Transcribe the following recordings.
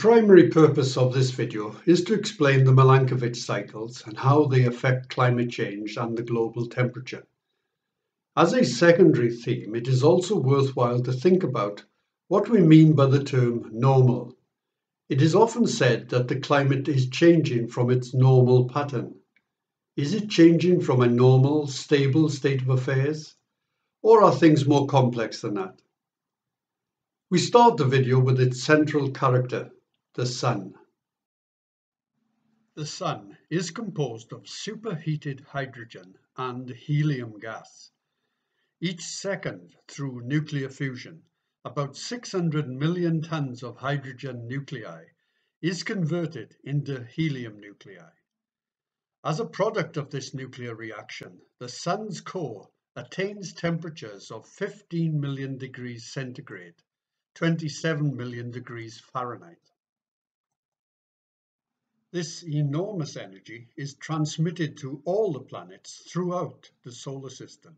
primary purpose of this video is to explain the Milankovitch cycles and how they affect climate change and the global temperature. As a secondary theme, it is also worthwhile to think about what we mean by the term normal. It is often said that the climate is changing from its normal pattern. Is it changing from a normal, stable state of affairs? Or are things more complex than that? We start the video with its central character, the Sun. The Sun is composed of superheated hydrogen and helium gas. Each second, through nuclear fusion, about 600 million tons of hydrogen nuclei is converted into helium nuclei. As a product of this nuclear reaction, the Sun's core attains temperatures of 15 million degrees centigrade, 27 million degrees Fahrenheit. This enormous energy is transmitted to all the planets throughout the solar system.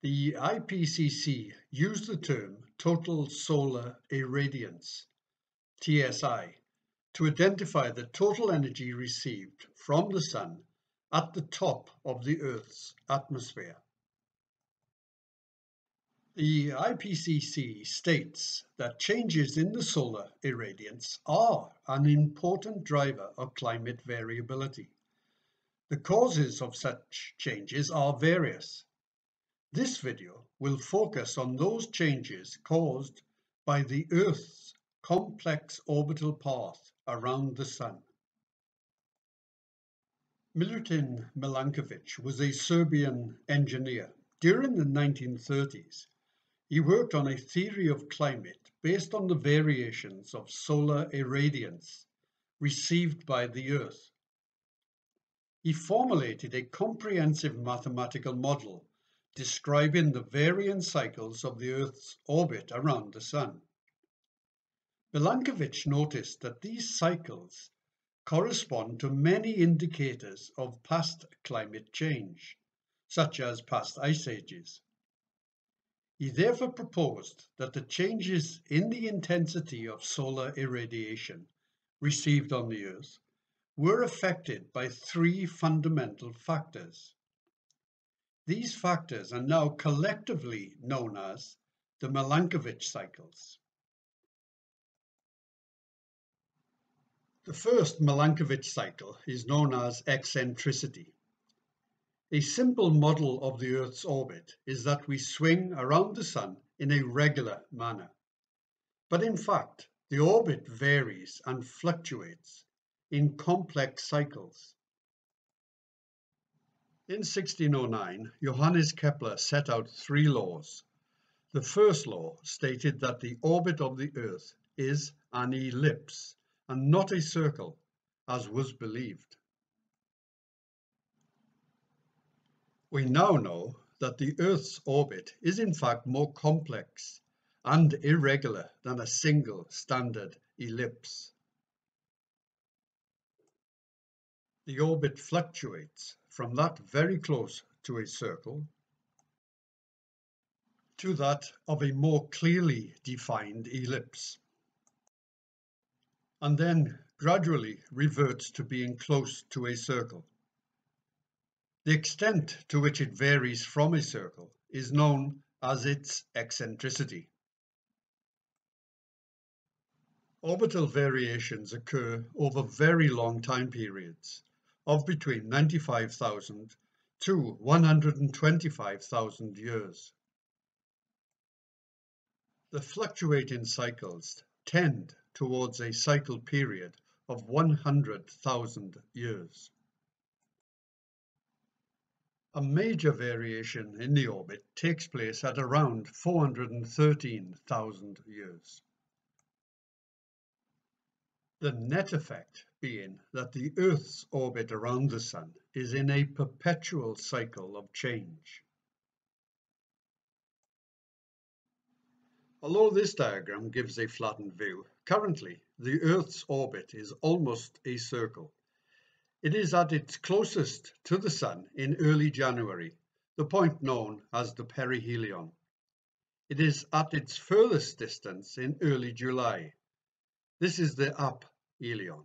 The IPCC used the term total solar irradiance, TSI, to identify the total energy received from the Sun at the top of the Earth's atmosphere. The IPCC states that changes in the solar irradiance are an important driver of climate variability. The causes of such changes are various, this video will focus on those changes caused by the Earth's complex orbital path around the Sun. Milutin Milankovitch was a Serbian engineer. During the 1930s, he worked on a theory of climate based on the variations of solar irradiance received by the Earth. He formulated a comprehensive mathematical model describing the varying cycles of the Earth's orbit around the Sun. Milankovitch noticed that these cycles correspond to many indicators of past climate change, such as past ice ages. He therefore proposed that the changes in the intensity of solar irradiation received on the Earth were affected by three fundamental factors. These factors are now collectively known as the Milankovitch cycles. The first Milankovitch cycle is known as eccentricity. A simple model of the Earth's orbit is that we swing around the Sun in a regular manner. But in fact, the orbit varies and fluctuates in complex cycles. In 1609, Johannes Kepler set out three laws. The first law stated that the orbit of the Earth is an ellipse and not a circle, as was believed. We now know that the Earth's orbit is in fact more complex and irregular than a single standard ellipse. The orbit fluctuates from that very close to a circle to that of a more clearly defined ellipse, and then gradually reverts to being close to a circle. The extent to which it varies from a circle is known as its eccentricity. Orbital variations occur over very long time periods of between 95,000 to 125,000 years. The fluctuating cycles tend towards a cycle period of 100,000 years. A major variation in the orbit takes place at around 413,000 years. The net effect being that the Earth's orbit around the Sun is in a perpetual cycle of change. Although this diagram gives a flattened view, currently the Earth's orbit is almost a circle. It is at its closest to the Sun in early January, the point known as the perihelion. It is at its furthest distance in early July, This is the aphelion.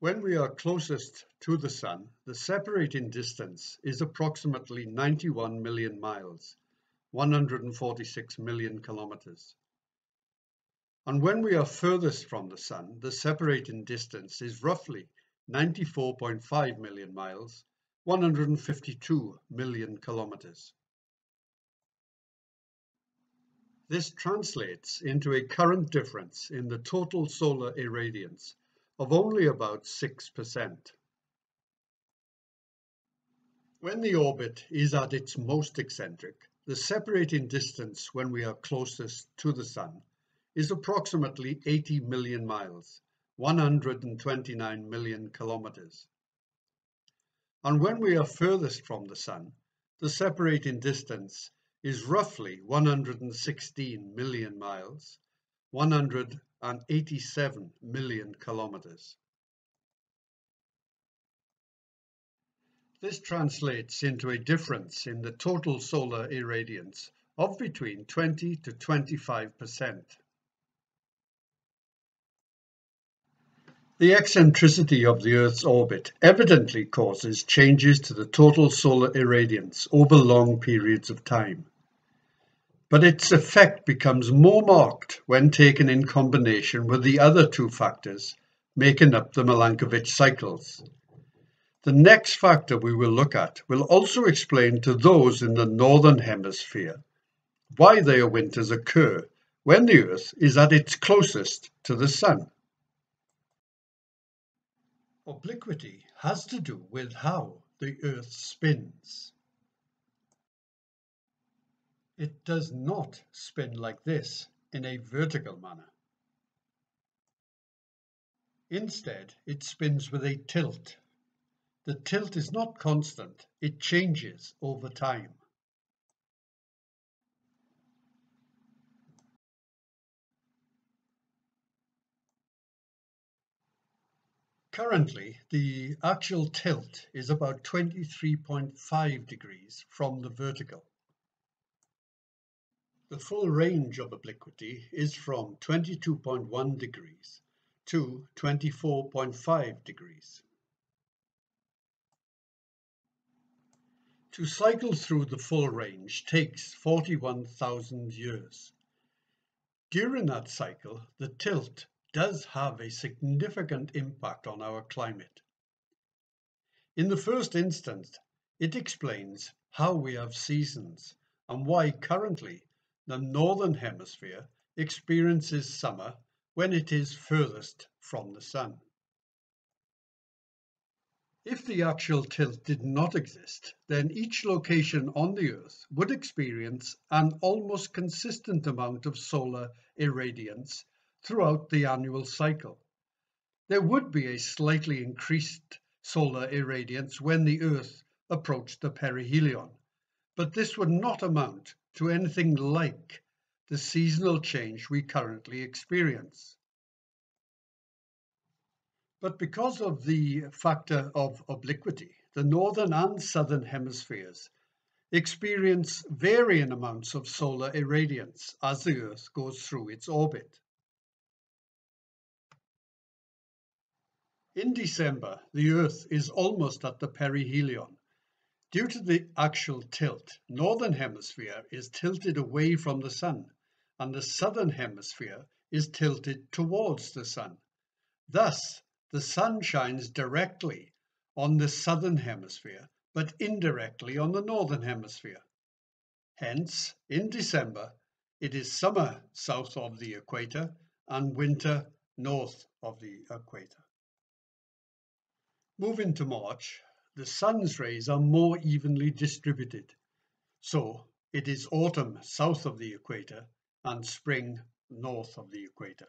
When we are closest to the Sun, the separating distance is approximately 91 million miles, 146 million kilometers. And when we are furthest from the Sun, the separating distance is roughly 94.5 million miles, 152 million kilometers. This translates into a current difference in the total solar irradiance of only about 6%. When the orbit is at its most eccentric, the separating distance when we are closest to the Sun is approximately 80 million miles, 129 million kilometers. And when we are furthest from the Sun, the separating distance is roughly 116 million miles, 187 million kilometers. This translates into a difference in the total solar irradiance of between 20 to 25 percent. The eccentricity of the Earth's orbit evidently causes changes to the total solar irradiance over long periods of time. But its effect becomes more marked when taken in combination with the other two factors making up the Milankovitch cycles. The next factor we will look at will also explain to those in the Northern Hemisphere why their winters occur when the Earth is at its closest to the Sun. Obliquity has to do with how the Earth spins. It does not spin like this in a vertical manner. Instead, it spins with a tilt. The tilt is not constant, it changes over time. Currently, the axial tilt is about 23.5 degrees from the vertical. The full range of obliquity is from 22.1 degrees to 24.5 degrees. To cycle through the full range takes 41,000 years. During that cycle, the tilt does have a significant impact on our climate. In the first instance, it explains how we have seasons and why currently the Northern Hemisphere experiences summer when it is furthest from the Sun. If the axial tilt did not exist, then each location on the Earth would experience an almost consistent amount of solar irradiance throughout the annual cycle. There would be a slightly increased solar irradiance when the Earth approached the perihelion, but this would not amount to anything like the seasonal change we currently experience. But because of the factor of obliquity, the northern and southern hemispheres experience varying amounts of solar irradiance as the Earth goes through its orbit. In December, the Earth is almost at the perihelion. Due to the axial tilt, northern hemisphere is tilted away from the sun and the southern hemisphere is tilted towards the sun. Thus, the sun shines directly on the southern hemisphere, but indirectly on the northern hemisphere. Hence, in December, it is summer south of the equator and winter north of the equator. Moving to March, the sun's rays are more evenly distributed. So it is autumn south of the equator and spring north of the equator.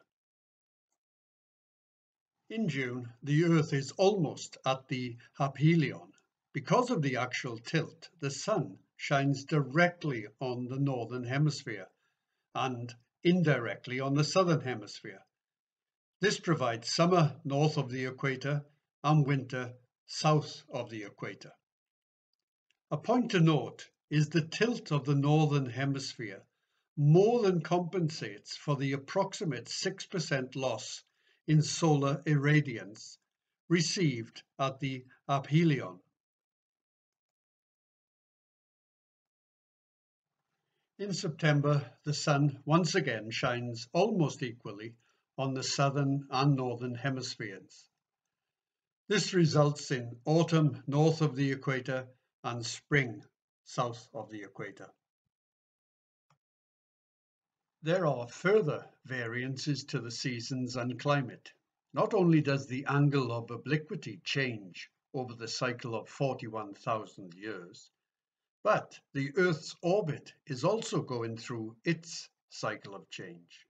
In June, the Earth is almost at the aphelion. Because of the axial tilt, the sun shines directly on the northern hemisphere and indirectly on the southern hemisphere. This provides summer north of the equator and winter south of the equator. A point to note is the tilt of the northern hemisphere more than compensates for the approximate 6% loss in solar irradiance received at the aphelion. In September, the sun once again shines almost equally on the southern and northern hemispheres. This results in autumn north of the equator and spring south of the equator. There are further variances to the seasons and climate. Not only does the angle of obliquity change over the cycle of 41,000 years, but the Earth's orbit is also going through its cycle of change.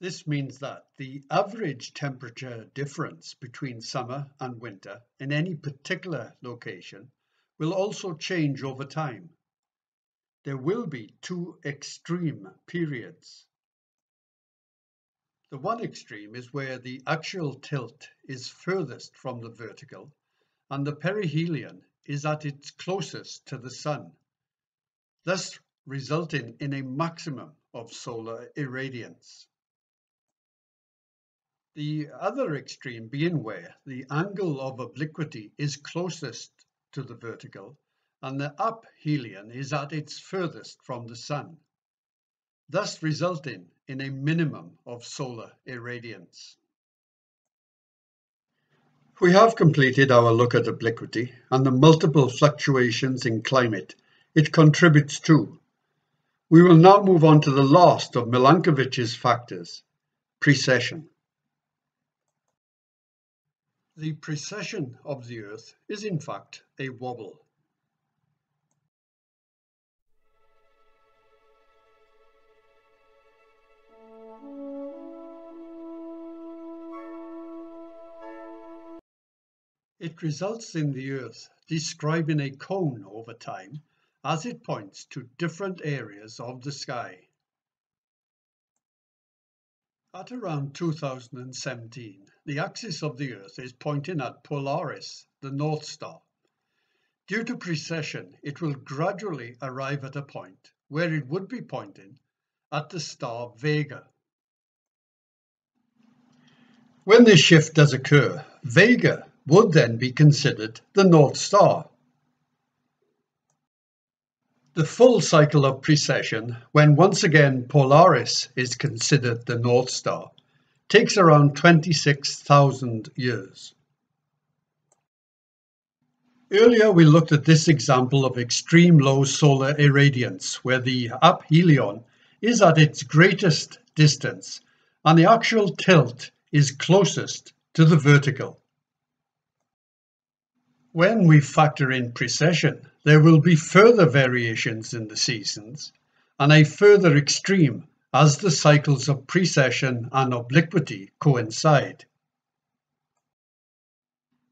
This means that the average temperature difference between summer and winter in any particular location will also change over time. There will be two extreme periods the one extreme is where the axial tilt is furthest from the vertical and the perihelion is at its closest to the Sun, thus resulting in a maximum of solar irradiance. The other extreme being where the angle of obliquity is closest to the vertical and the aphelion is at its furthest from the Sun thus resulting in a minimum of solar irradiance. We have completed our look at obliquity and the multiple fluctuations in climate it contributes to. We will now move on to the last of Milankovitch's factors, precession. The precession of the Earth is in fact a wobble. It results in the Earth describing a cone over time as it points to different areas of the sky. At around 2017, the axis of the Earth is pointing at Polaris, the North Star. Due to precession, it will gradually arrive at a point where it would be pointing at the star Vega. When this shift does occur, Vega would then be considered the North Star. The full cycle of precession, when once again Polaris is considered the North Star, takes around 26,000 years. Earlier we looked at this example of extreme low solar irradiance where the aphelion is at its greatest distance and the axial tilt is closest to the vertical. When we factor in precession, there will be further variations in the seasons and a further extreme as the cycles of precession and obliquity coincide.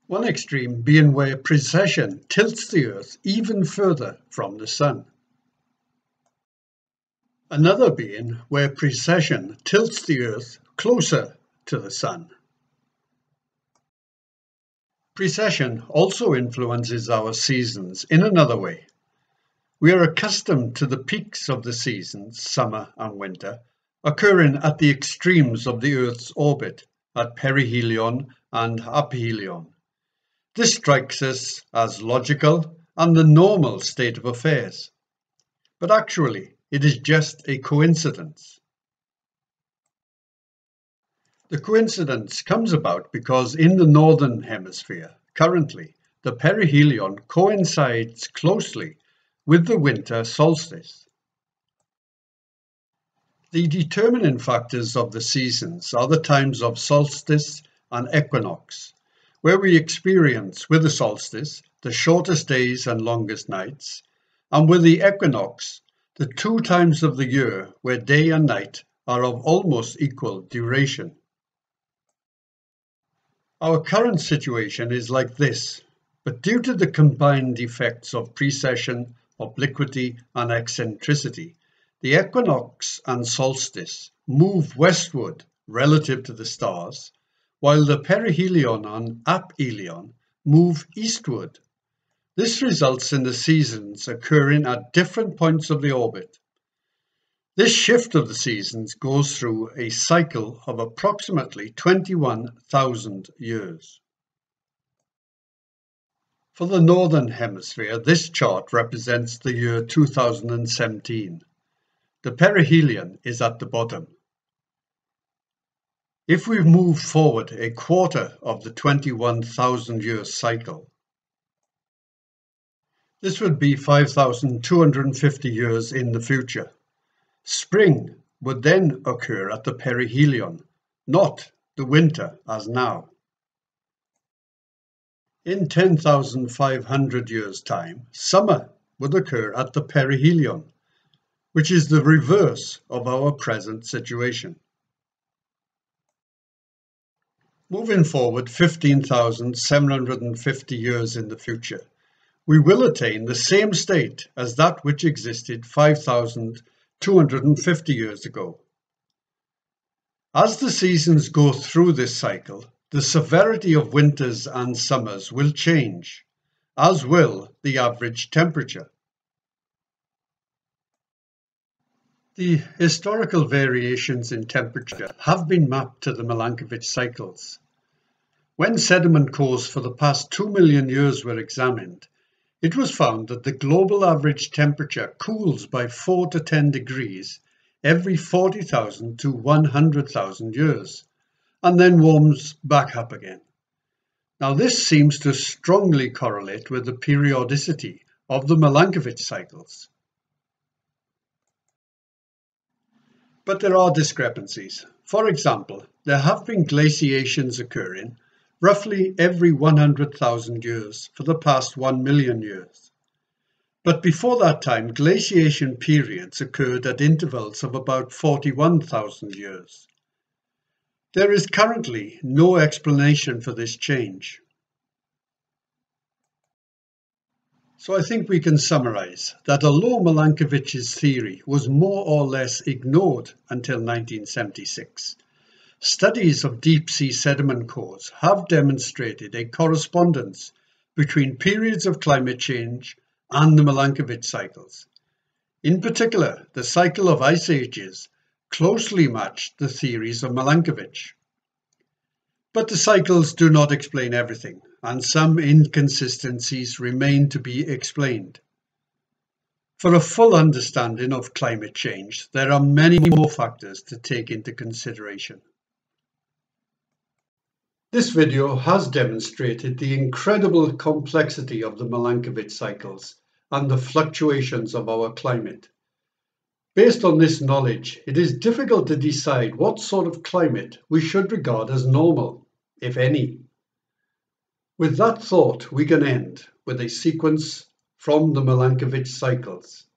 One extreme being where precession tilts the Earth even further from the Sun. Another being where precession tilts the Earth closer to the Sun. Precession also influences our seasons in another way. We are accustomed to the peaks of the seasons, summer and winter, occurring at the extremes of the Earth's orbit, at perihelion and aphelion. This strikes us as logical and the normal state of affairs. But actually, it is just a coincidence. The coincidence comes about because in the northern hemisphere, currently, the perihelion coincides closely with the winter solstice. The determining factors of the seasons are the times of solstice and equinox, where we experience with the solstice the shortest days and longest nights, and with the equinox the two times of the year where day and night are of almost equal duration. Our current situation is like this, but due to the combined effects of precession, obliquity and eccentricity, the equinox and solstice move westward relative to the stars, while the perihelion and aphelion move eastward. This results in the seasons occurring at different points of the orbit. This shift of the seasons goes through a cycle of approximately 21,000 years. For the Northern Hemisphere, this chart represents the year 2017. The perihelion is at the bottom. If we move forward a quarter of the 21,000 year cycle, this would be 5,250 years in the future. Spring would then occur at the perihelion, not the winter as now. In 10,500 years' time, summer would occur at the perihelion, which is the reverse of our present situation. Moving forward 15,750 years in the future, we will attain the same state as that which existed 5,250 years ago. As the seasons go through this cycle, the severity of winters and summers will change, as will the average temperature. The historical variations in temperature have been mapped to the Milankovitch cycles. When sediment cores for the past 2 million years were examined, it was found that the global average temperature cools by 4 to 10 degrees every 40,000 to 100,000 years and then warms back up again. Now this seems to strongly correlate with the periodicity of the Milankovitch cycles. But there are discrepancies. For example, there have been glaciations occurring roughly every 100,000 years for the past 1 million years. But before that time, glaciation periods occurred at intervals of about 41,000 years. There is currently no explanation for this change. So I think we can summarize that although Milankovitch's theory was more or less ignored until 1976, studies of deep sea sediment cores have demonstrated a correspondence between periods of climate change and the Milankovitch cycles. In particular, the cycle of ice ages closely matched the theories of Milankovitch. But the cycles do not explain everything, and some inconsistencies remain to be explained. For a full understanding of climate change, there are many more factors to take into consideration. This video has demonstrated the incredible complexity of the Milankovitch cycles and the fluctuations of our climate. Based on this knowledge, it is difficult to decide what sort of climate we should regard as normal, if any. With that thought, we can end with a sequence from the Milankovitch cycles.